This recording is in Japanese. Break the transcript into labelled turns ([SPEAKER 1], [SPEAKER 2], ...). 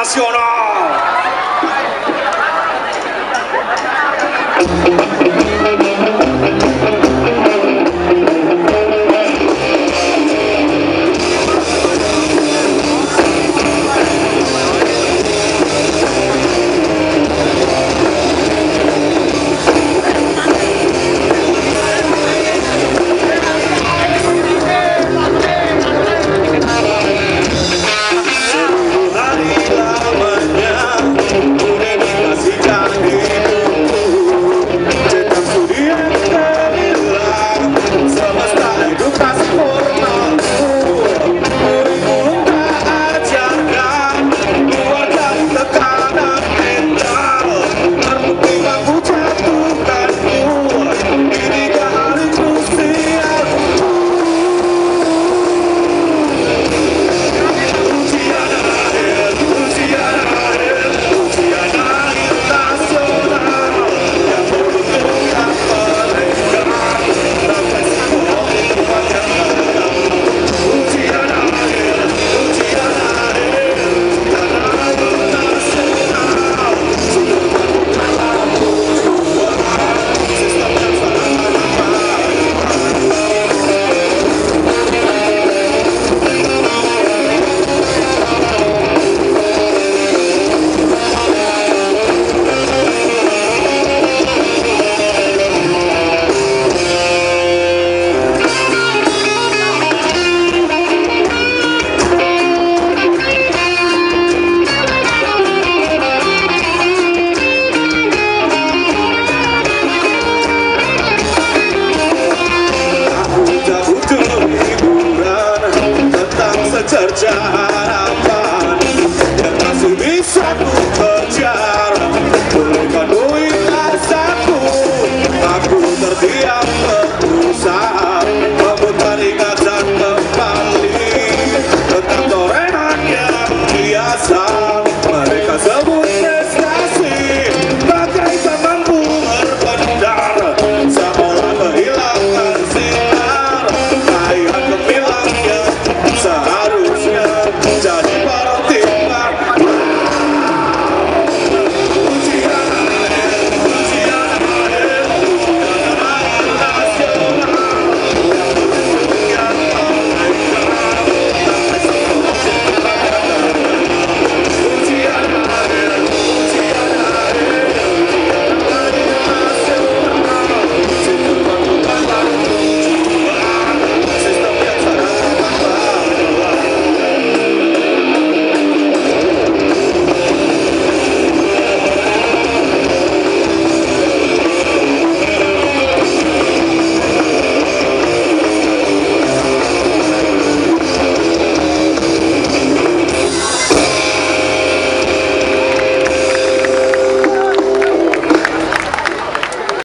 [SPEAKER 1] nasional. Hari